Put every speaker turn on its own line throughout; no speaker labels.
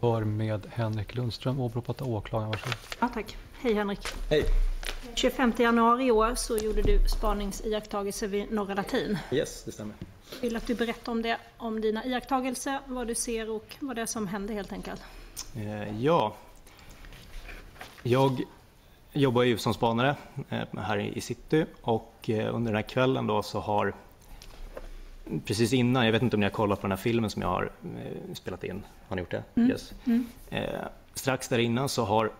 För med Henrik Lundström, åberopat av åklagaren. Varsågod.
Ja, tack. Hej Henrik.
Hej.
25 januari i år så gjorde du spaningsiakttagelser vid Norra Latin.
Yes, det stämmer.
Vill att du berättar om det, om dina iakttagelser, vad du ser och vad det är som hände helt enkelt.
Eh, ja, jag jobbar ju som spanare eh, här i city och eh, under den här kvällen då så har precis innan, jag vet inte om ni har kollat på den här filmen som jag har eh, spelat in. Har ni gjort det?
Mm.
Yes.
Mm.
Eh, strax där innan så har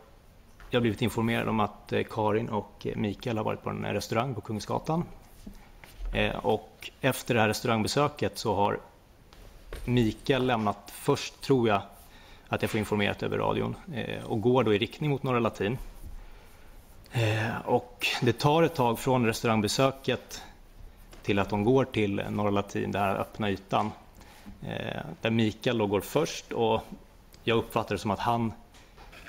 jag blivit informerad om att eh, Karin och eh, Mikael har varit på en restaurang på Kungsgatan. Eh, och efter det här restaurangbesöket så har Mikael lämnat först, tror jag, att jag får informerat över radion eh, och går då i riktning mot Norra Latin. Och det tar ett tag från restaurangbesöket till att de går till Norra Latin, den här öppna ytan. Eh, där Mikael då går först och jag uppfattar det som att han,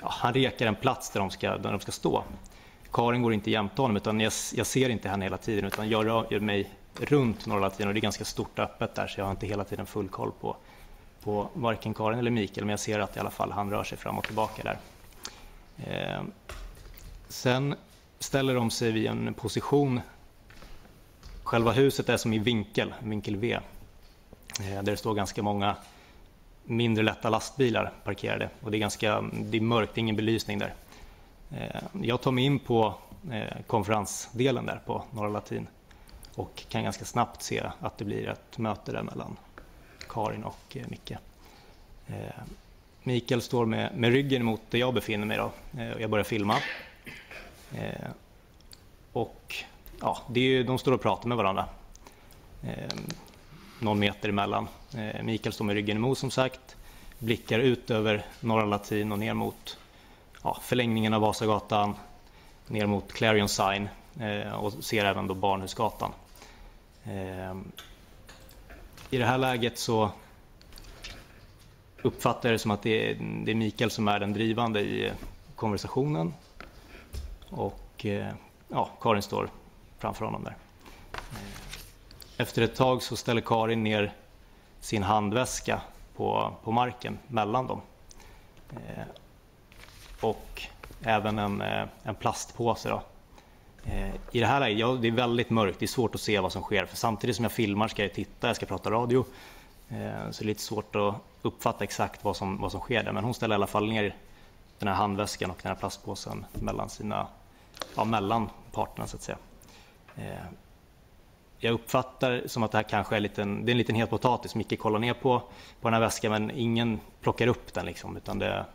ja, han rekar en plats där de ska, där de ska stå. Karin går inte jämte honom utan jag, jag ser inte henne hela tiden utan jag rör mig runt Norra Latin och det är ganska stort och öppet där så jag har inte hela tiden full koll på, på varken Karin eller Mikael men jag ser att i alla fall han rör sig fram och tillbaka där. Eh, sen ställer de sig vid en position Själva huset är som i vinkel, vinkel V. Eh, där det står ganska många mindre lätta lastbilar parkerade och det är ganska det är mörkt, det är ingen belysning där. Eh, jag tar mig in på eh, konferensdelen där på Norra Latin och kan ganska snabbt se att det blir ett möte där mellan Karin och Micke. Mikael står med, med ryggen mot där jag befinner mig då. Och Jag börjar filma. Och ja, det är ju, de står och pratar med varandra. Eh, någon meter emellan. Eh, Mikael står med ryggen emot som sagt. Blickar ut över Norra Latin och ner mot ja, förlängningen av Vasagatan. Ner mot Clarion Sign eh, och ser även då Barnhusgatan. Eh, I det här läget så uppfattar jag det som att det är, det är Mikael som är den drivande i konversationen. Och eh, ja, Karin står framför honom där. Efter ett tag så ställer Karin ner sin handväska på, på marken mellan dem. Eh, och även en, eh, en plastpåse. Då. Eh, I det här läget, ja, det är väldigt mörkt, det är svårt att se vad som sker. För samtidigt som jag filmar ska jag titta, jag ska prata radio. Eh, så det är lite svårt att uppfatta exakt vad som, vad som sker där. Men hon ställer i alla fall ner den här handväskan och den här plastpåsen mellan sina, ja, mellan parterna så att säga. Eh, jag uppfattar som att det här kanske är, liten, det är en liten het potatis. Micke kollar ner på, på den här väskan men ingen plockar upp den. Liksom, utan det,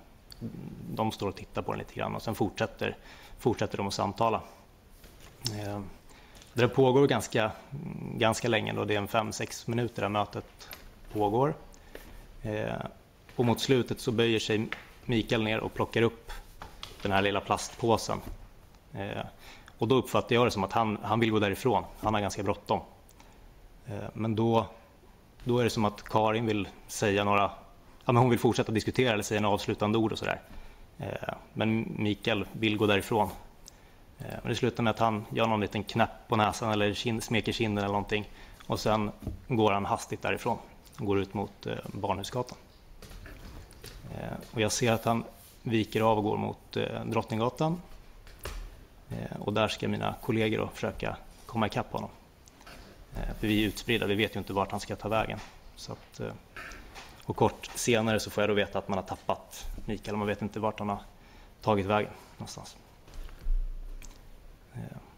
de står och tittar på den lite grann och sen fortsätter, fortsätter de att samtala. Eh, det pågår ganska, ganska länge, då. det är en 5-6 minuter det mötet pågår. Eh, och mot slutet så böjer sig Mikael ner och plockar upp den här lilla plastpåsen. Eh, och då uppfattar jag det som att han, han vill gå därifrån. Han har ganska bråttom. Eh, men då, då är det som att Karin vill säga några... Ja, men hon vill fortsätta diskutera eller säga några avslutande ord och sådär. Eh, men Mikael vill gå därifrån. Eh, men det slutar med att han gör någon liten knäpp på näsan eller kin, smeker kinden eller någonting. Och sen går han hastigt därifrån. Går ut mot Barnhusgatan. Och jag ser att han viker av och går mot Drottninggatan. Eh, och där ska mina kollegor försöka komma ikapp honom. Eh, för vi är utspridda, vi vet ju inte vart han ska ta vägen. Så att, eh, och kort senare så får jag då veta att man har tappat Mikael, man vet inte vart han har tagit vägen någonstans.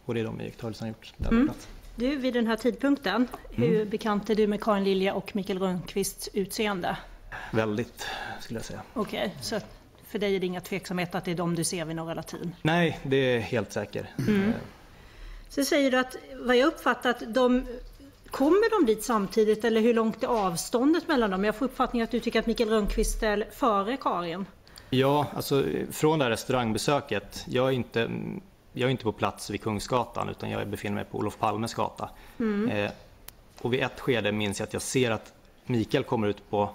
Och det är de iakttagelserna jag gjort där
Mm. Du, vid den här tidpunkten, hur bekant är du med Karin Lilja och Mikael Rönnqvists utseende?
Väldigt, skulle jag säga.
Okej, så att för dig är det inga tveksamheter att det är de du ser vid Norra Latin?
Nej, det är helt säker. Eh,
Så säger du att, vad jag uppfattat, de Kommer de dit samtidigt eller hur långt är avståndet mellan dem? Jag får uppfattningen att du tycker att Mikael Rönnqvist är före Karin.
Ja, alltså från det här restaurangbesöket. Jag är inte, jag är inte på plats vid Kungsgatan utan jag befinner mig på Olof Palmes gata. Eh, och vid ett skede minns jag att jag ser att Mikael kommer ut på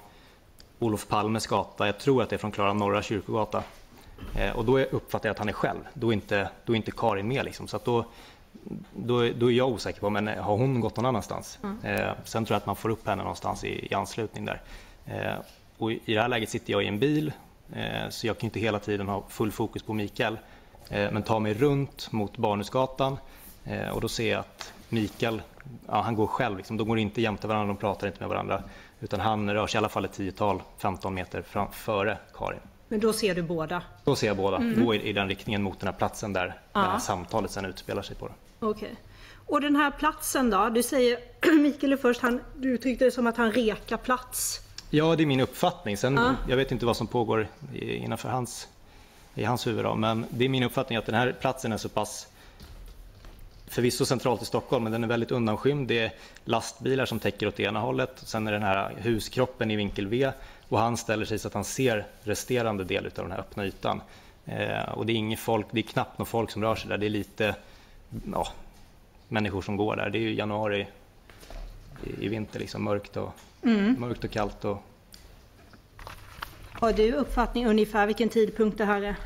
Olof Palmes gata. Jag tror att det är från Klara Norra kyrkogata. Eh, och då är- uppfattar jag att han är själv. Då är inte, då är inte Karin med. Liksom. Så då, då, då är jag osäker på, men har hon gått någon annanstans? Eh, sen tror jag att man får upp henne någonstans i, i anslutning där. Eh, och i det här läget sitter jag i en bil Eh, så jag kan inte hela tiden ha full fokus på Mikael. Eh, men tar mig runt mot Barnhusgatan eh, och då ser jag att Mikael, ja, han går själv. Liksom. De går inte jämte varandra, de pratar inte med varandra. Utan han rör sig i alla fall ett tiotal, 15 meter fram, före Karin.
Men då ser du båda?
Då ser jag båda mm. gå i, i, den riktningen mot den här platsen där det här samtalet sen utspelar sig på.
Okej. Okay. Och den här platsen då? Du säger, Mikael först, han, du uttryckte det som att han rekar plats.
Ja, det är min uppfattning. Sen, ja. Jag vet inte vad som pågår innanför hans, i hans huvud. Då, men det är min uppfattning att den här platsen är så pass förvisso centralt i Stockholm, men den är väldigt undanskymd. Det är lastbilar som täcker åt ena hållet. Sen är den här huskroppen i vinkel V och han ställer sig så att han ser resterande del av den här öppna ytan. Eh, och det är inget folk, det är knappt något folk som rör sig där. Det är lite ja, människor som går där. Det är ju januari i, i vinter, liksom mörkt och, mm. mörkt och kallt. Och...
Har du uppfattning ungefär vilken tidpunkt det här är?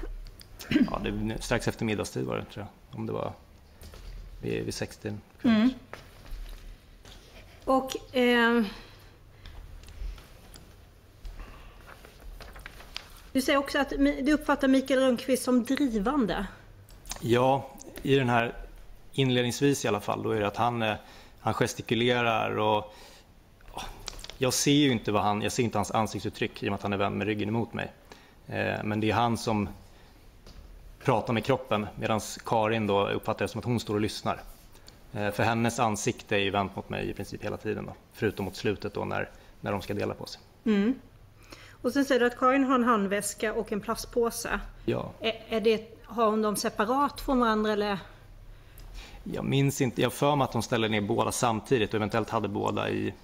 Ja, det är strax efter middagstid var det tror jag. Om det var vid, vid 60. Mm.
Och eh, Du säger också att du uppfattar Mikael Rönnqvist som drivande.
Ja, i den här inledningsvis i alla fall, då är det att han, eh, han gestikulerar och jag ser ju inte, vad han, jag ser inte hans ansiktsuttryck i och med att han är vänd med ryggen emot mig. Eh, men det är han som pratar med kroppen medan Karin då uppfattar det som att hon står och lyssnar. Eh, för hennes ansikte är ju vänt mot mig i princip hela tiden då, förutom mot slutet då när, när de ska dela på sig. Mm.
Och sen säger du att Karin har en handväska och en plastpåse.
Ja.
Är, är det, har hon dem separat från varandra eller?
Jag minns inte, jag för mig att hon ställer ner båda samtidigt och eventuellt hade båda i,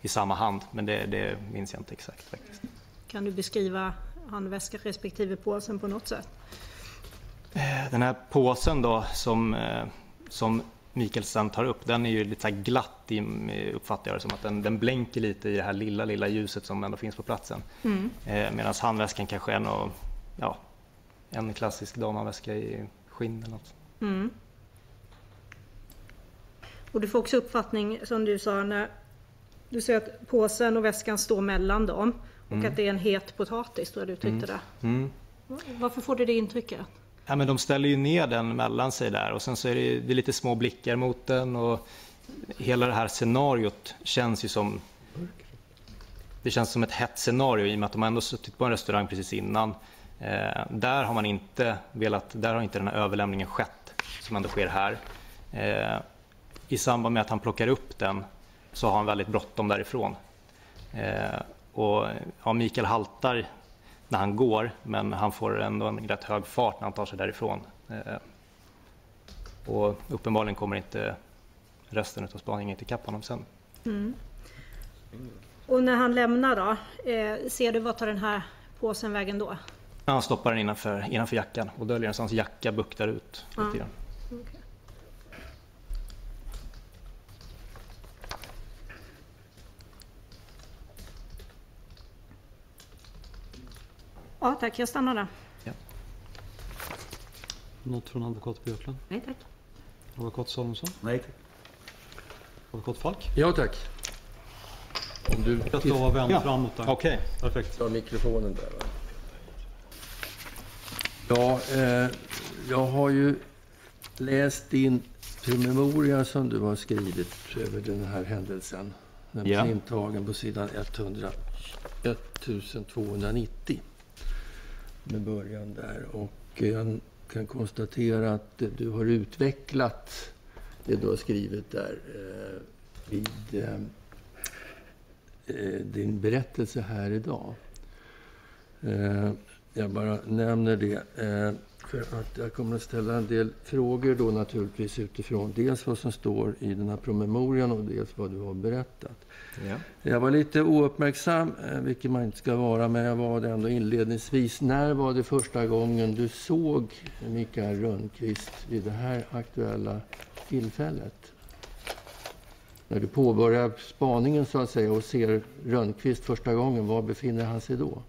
i samma hand. Men det, det minns jag inte exakt faktiskt.
Kan du beskriva handväska respektive påsen på något sätt?
Eh, den här påsen då som, eh, som Mikael sen tar upp, den är ju lite så glatt uppfattar jag det som. Att den, den blänker lite i det här lilla, lilla ljuset som ändå finns på platsen. Mm. Eh, Medan handväskan kanske är något, ja, en klassisk damhandväska i skinn eller något. Mm.
Och du får också uppfattning som du sa när du säger att påsen och väskan står mellan dem och mm. att det är en het potatis, tror jag du tyckte mm. det. Mm. Varför får du det intrycket?
Ja, men de ställer ju ner den mellan sig där och sen så är det, det är lite små blickar mot den och hela det här scenariot känns ju som det känns som ett hett scenario i och med att de ändå suttit på en restaurang precis innan. Eh, där har man inte velat, där har inte den här överlämningen skett som ändå sker här. Eh, I samband med att han plockar upp den så har han väldigt bråttom därifrån. Eh, och ja, Mikael haltar när han går, men han får ändå en rätt hög fart när han tar sig därifrån. Eh, och uppenbarligen kommer inte resten av spaningen till kapp honom sen. Mm.
Och när han lämnar då, eh, ser du vad tar den här påsen vägen då?
Han stoppar den innanför, innanför jackan och döljer den så hans jacka buktar ut. Lite ja. Okay.
Ja tack, jag stannar där. Ja.
Något från advokat Björklund?
Nej tack.
Advokat Salomonsson?
Nej tack.
Advokat Falk?
Ja tack.
Om du... Jag står och vänd ja. framåt där.
Okej.
Okay. Perfekt.
Ta mikrofonen där. Va? Ja, eh, jag har ju läst din promemoria som du har skrivit över den här händelsen. Den ja. är intagen på sidan 100, 1290 med början där. Och jag kan konstatera att du har utvecklat det du har skrivit där eh, vid eh, eh din berättelse här idag. Eh, jag bara nämner det. Eh, för att jag kommer att ställa en del frågor då naturligtvis utifrån dels vad som står i den här promemorian och dels vad du har berättat. Ja. Jag var lite ouppmärksam, eh, vilket man inte ska vara, men jag var det ändå inledningsvis. När var det första gången du såg Mikael Rönnqvist vid det här aktuella tillfället? När du påbörjar spaningen så att säga och ser Rönnqvist första gången, var befinner han sig då?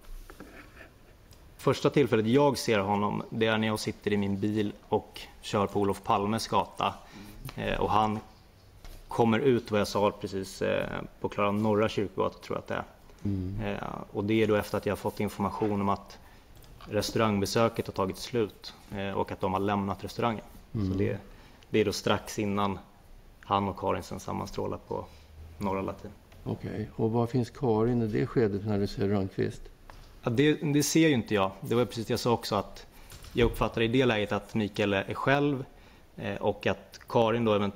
Första tillfället jag ser honom det är när jag sitter i min bil och kör på Olof Palmes gata. Eh, och han kommer ut, vad jag sa precis, eh, på Klara Norra kyrkogata tror jag att det är. Mm. Eh, och det är då efter att jag fått information om att restaurangbesöket har tagit slut och att de har lämnat restaurangen. Så det, det är då strax innan han och Karin sen sammanstrålar på Norra Latin.
Okej. Och var finns Karin i det skedet när du ser Rönnqvist?
Det, det ser ju inte jag. Det var precis det jag sa också att jag uppfattar i det läget att Mikael är själv eh, och att Karin då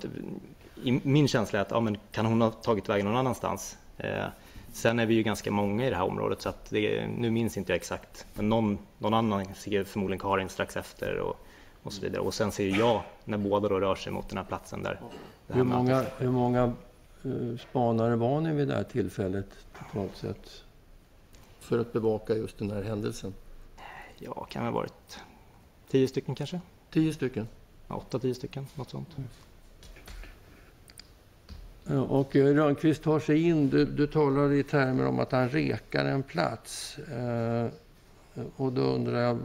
i min känsla är att ja, men kan hon ha tagit vägen någon annanstans? Eh, sen är vi ju ganska många i det här området så att det, nu minns inte jag exakt. Men någon, någon annan ser förmodligen Karin strax efter och, och så vidare. Och sen ser jag när båda då rör sig mot den här platsen där här
Hur många, hur många eh, spanare var ni vid det här tillfället totalt sett? För att bevaka just den här händelsen?
Ja, kan det ha varit tio stycken kanske?
Tio stycken.
Ja, åtta, tio stycken, något sånt.
Ja, Och eh, Rönnqvist tar sig in. Du, du talar i termer om att han rekar en plats. Eh, och då undrar jag,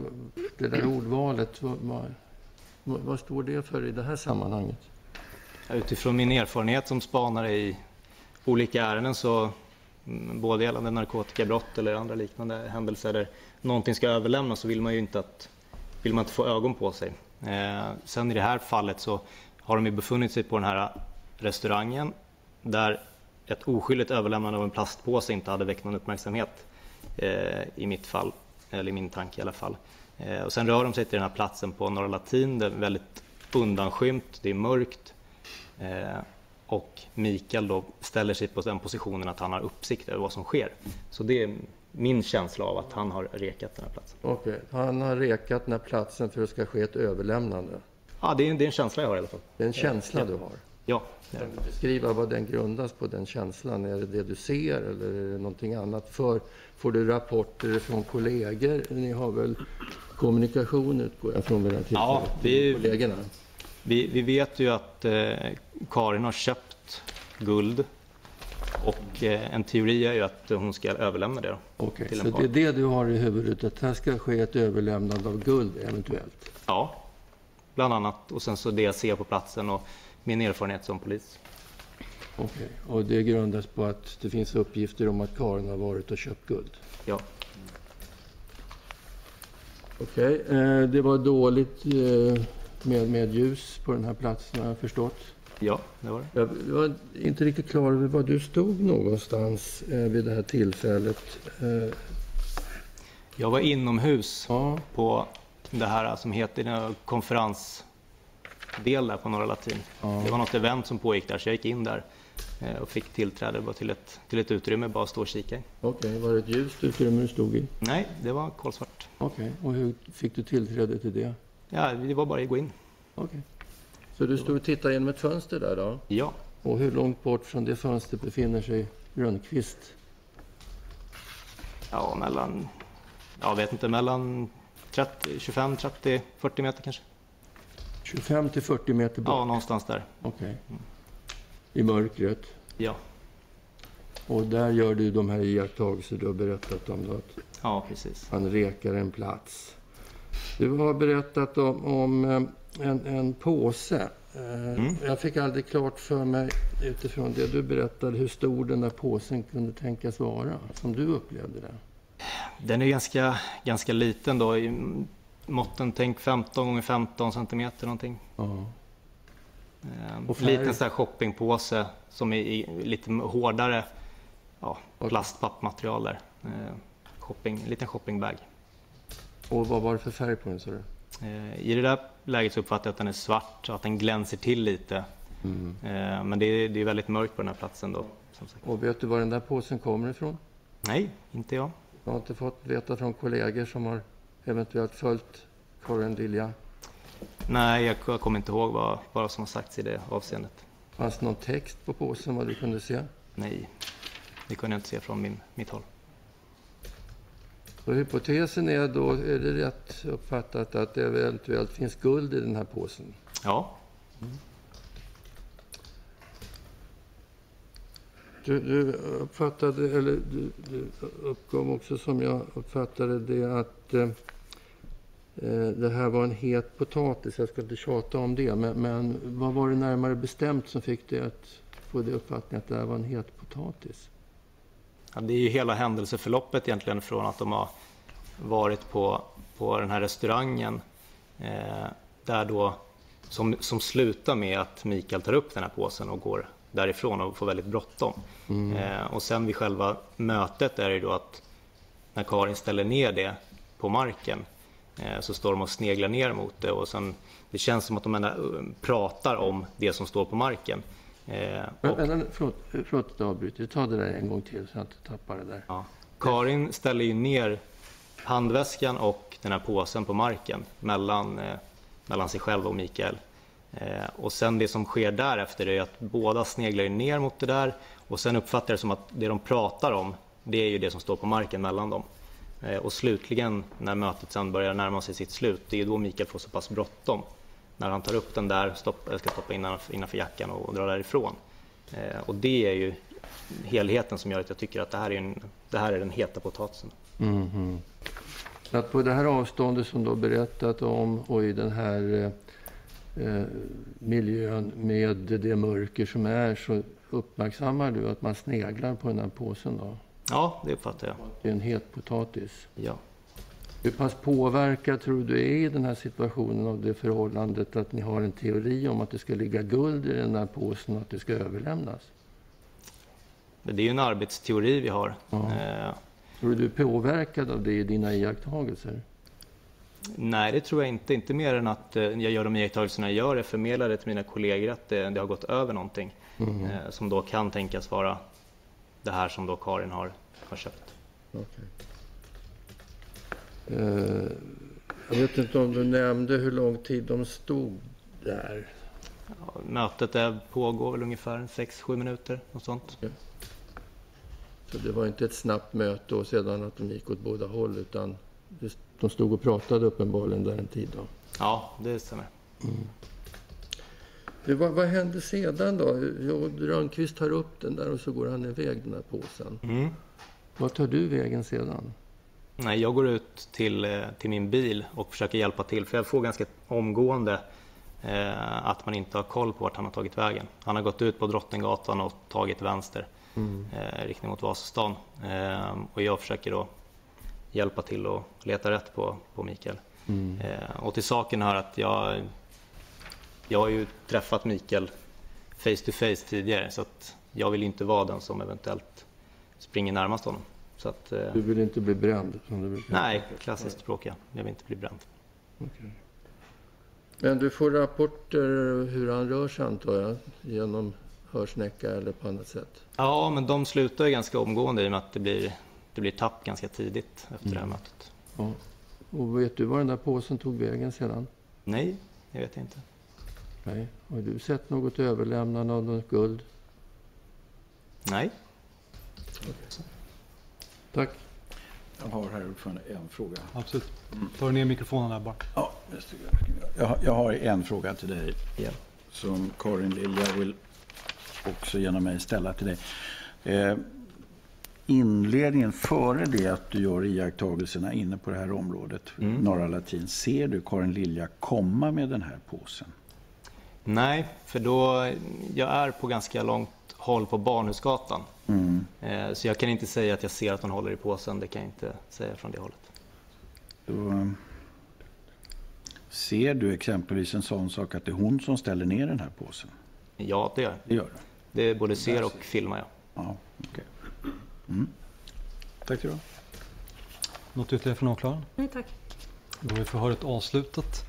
det där ordvalet, vad, vad, vad, står det för i det här sammanhanget?
Utifrån min erfarenhet som spanare i olika ärenden så både gällande narkotikabrott eller andra liknande händelser där någonting ska överlämnas så vill man ju inte att vill man inte få ögon på sig. Eh, sen i det här fallet så har de ju befunnit sig på den här restaurangen där ett oskyldigt överlämnande av en plastpåse inte hade väckt någon uppmärksamhet eh, i mitt fall, eller i min tanke i alla fall. Eh, och sen rör de sig till den här platsen på Norra Latin, det är väldigt undanskymt, det är mörkt. Eh, och Mikael då ställer sig på den positionen att han har uppsikt över vad som sker. Så det är min känsla av att han har rekat den här platsen.
Okej, han har rekat den här platsen för att det ska ske ett överlämnande.
Ja, det är, det är en känsla jag har i alla fall.
Det är en känsla du har.
Ja,
Kan du beskriva vad den grundas på, den känslan? Är det det du ser eller är det någonting annat? För, får du rapporter från kollegor? Ni har väl kommunikation utgår jag från vid det här tillfället?
Ja, vi-
kollegorna.
Vi, vi vet ju att eh, Karin har köpt guld och eh, en teori är ju att hon ska överlämna det. Då.
Okej,
till
så
en
det är det du har i huvudet, att här ska ske ett överlämnande av guld eventuellt?
Ja, bland annat. Och sen så det jag ser på platsen och min erfarenhet som polis.
Okej, och det grundas på att det finns uppgifter om att Karin har varit och köpt guld?
Ja,
Okej, eh, det var dåligt eh, med, med ljus på den här platsen har jag förstått.
ja det var det.
Jag var inte riktigt klar över var du stod någonstans eh, vid det här tillfället. Eh,
Jag var inomhus
ja,
på det här som heter en konferensdel där på Norra Latin.
Ja.
Det var något event som pågick där så jag gick in där eh, och fick tillträde bara till ett, till ett utrymme bara att stå och kika i.
okej. Var det ett ljust utrymme du stod i?
Nej, det var kolsvart.
Okej, och hur fick du tillträde till det?
Ja, det var bara att gå in.
Okej. Så du stod och tittade genom ett fönster där då?
Ja,
Och hur långt bort från det fönstret befinner sig Rönnqvist?
ja mellan, jag vet inte, mellan 30, 25, 30, 40 meter kanske.
25 till 40 meter bort?
Ja, någonstans där.
Okej. I mörkret?
Ja,
Och där gör du de här iakttagelser du har berättat om. Då, att
ja precis.
han rekar en plats. Du har berättat om, om eh, en, en påse. Eh, Jag fick aldrig klart för mig utifrån det du berättade hur stor den där påsen kunde tänkas vara, som du upplevde det.
Den är ganska, ganska liten då i måtten, tänk 15 gånger 15 centimeter någonting. Eh,
Och färg?
liten sån här shoppingpåse som är i lite hårdare ja, plastpappmaterial där. Shopping, en liten shoppingbag.
Och vad var det för färg på den, sa du?
Eh, I det där läget så uppfattar jag att den är svart och att den glänser till lite. Eh, men det är, det är väldigt mörkt på den här platsen då.
Och vet du var den där påsen kommer ifrån?
Nej, inte jag.
Jag har inte fått veta från kollegor som har eventuellt följt Karin Lilja.
Nej, jag jag kommer inte ihåg vad, vad som har sagts i det avseendet.
Fanns det någon text på påsen vad du kunde se?
Nej, det kunde jag inte se från min, mitt håll.
Så hypotesen är då, är det rätt uppfattat, att det eventuellt finns guld i den här påsen?
Ja,
Du, du uppfattade, eller du, du uppgav också som jag uppfattade det att eh, eh, det här var en het potatis. Jag ska inte tjata om det, men, men vad var det närmare bestämt som fick dig att få det uppfattningen att det här var en het potatis?
Ja, det är ju hela händelseförloppet egentligen från att de har varit på, på den här restaurangen eh, där då, som, som slutar med att Mikael tar upp den här påsen och går därifrån och får väldigt bråttom. Eh, och sen vid själva mötet är det då att när Karin ställer ner det på marken eh, så står de och sneglar ner mot det och sen det känns som att de ändå, eh, pratar om det som står på marken. Eh, och,
vänta, förlåt, förlåt att jag avbryter. Ta det där en gång till så jag inte tappar det där.
ja. Karin ställer ju ner handväskan och den här påsen på marken mellan, eh, mellan sig själv och Mikael. Eh, och sen det som sker därefter är att båda sneglar ner mot det där och sen uppfattar jag det som att det de pratar om det är ju det som står på marken mellan dem. Eh, och slutligen när mötet sen börjar närma sig sitt slut, det är då Mikael får så pass bråttom. När han tar upp den där, stopp, ska stoppa innanför, innanför jackan och, och dra därifrån. Eh, och det är ju helheten som gör att jag tycker att det här är, en, det här är den heta potatisen.
Mhm. Så Att på det här avståndet som du har berättat om och i den här eh, eh, miljön med det mörker som är så uppmärksammar du att man sneglar på den här påsen då?
Ja, det uppfattar jag.
Det är en het potatis.
Ja.
Hur pass påverkad tror du är i den här situationen av det förhållandet att ni har en teori om att det ska ligga guld i den här påsen och att det ska överlämnas?
Men Det är ju en arbetsteori vi har.
Ja.
Eh,
Tror du du är påverkad av det i dina iakttagelser?
nej, det tror jag inte. Inte mer än att eh, jag gör de iakttagelserna jag gör. Jag förmedlar det till mina kollegor att det, det har gått över någonting
Mm.
eh, som då kan tänkas vara det här som då Karin har, har köpt.
Okej. Eh, jag vet inte om du nämnde hur lång tid de stod där.
Ja, mötet är, pågår väl ungefär 6-7 minuter, något sånt.
Så det var inte ett snabbt möte och sedan att de gick åt båda håll utan de stod och pratade uppenbarligen där en tid. Då.
Ja, det stämmer.
Det, vad, vad hände sedan då? Jo, Rönnqvist tar upp den där och så går han iväg den här påsen.
Mm.
Vad tar du vägen sedan?
Nej, jag går ut till, eh, till min bil och försöker hjälpa till för jag får ganska omgående eh, att man inte har koll på vart han har tagit vägen. Han har gått ut på Drottninggatan och tagit vänster eh, riktning mot Vasastan. Eh, och jag försöker då hjälpa till och leta rätt på, på Mikael. Eh, och till saken hör att jag, jag har ju träffat Mikael face to face tidigare så att jag vill inte vara den som eventuellt springer närmast honom. Så att, eh,
Du vill inte bli bränd?
Nej, klassiskt språk ja. Jag vill inte bli bränd.
Okej. Men du får rapporter hur han rör sig antar jag? Genom hörsnäcka eller på annat sätt?
Ja, men de slutar ju ganska omgående i och med att det blir, det blir tapp ganska tidigt efter det här mötet.
Ja. Och vet du var den där påsen tog vägen sedan?
Nej, det vet jag inte.
Nej. Har du sett något överlämnande av något guld?
Nej.
Tack.
Jag har här ordförande en fråga.
Absolut. Ta ner mikrofonen där bara.
Ja, just jag, har- jag har en fråga till dig som Karin Lilja vill också genom mig ställa till dig. Eh, inledningen före det att du gör iakttagelserna inne på det här området, Norra Latin, ser du Karin Lilja komma med den här påsen?
Nej, för då, jag är på ganska långt håll på Barnhusgatan.
Mm.
Eh, Så jag kan inte säga att jag ser att hon håller i påsen. Det kan jag inte säga från det hållet.
Då, eh, ser du exempelvis en sån sak att det är hon som ställer ner den här påsen?
Ja, det gör jag.
Det gör?
Det både ser och filmar jag.
Ja, okej. Mm. Tack ska du ha.
Något ytterligare från åklagaren?
Nej tack.
Då är förhöret avslutat.